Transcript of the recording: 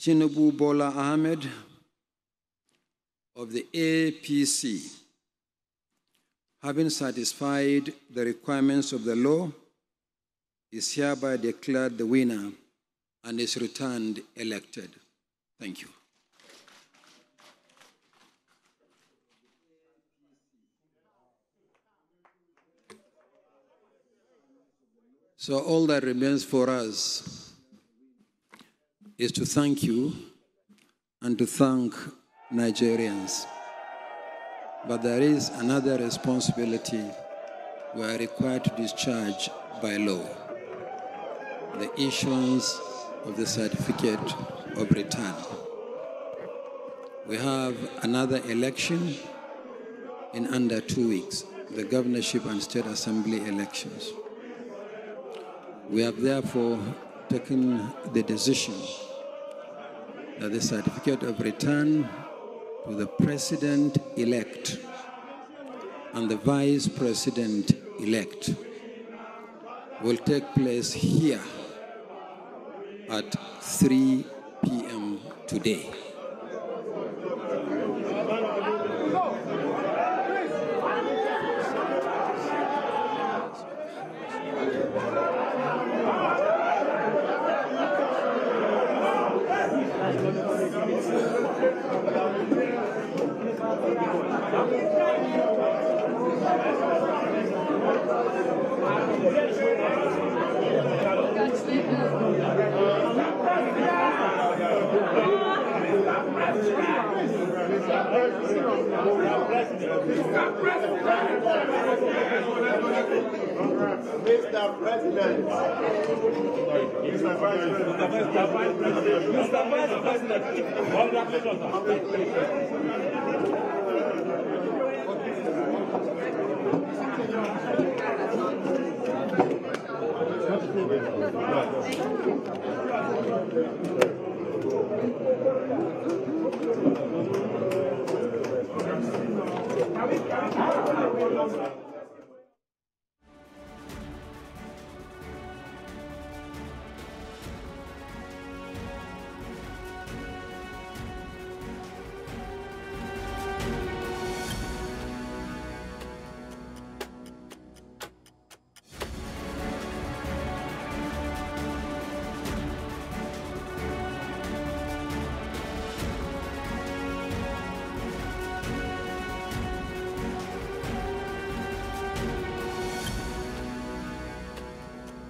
Tinubu Bola Ahmed of the APC, having satisfied the requirements of the law, is hereby declared the winner and is returned elected. Thank you. So all that remains for us is to thank you and to thank Nigerians. But there is another responsibility we are required to discharge by law the issuance of the certificate of return. We have another election in under two weeks, the governorship and state assembly elections. We have therefore taken the decision the certificate of return to the president elect and the vice president elect will take place here at 3 p.m. today. Mr. President. Mr. President. Mr. President. Congratulations.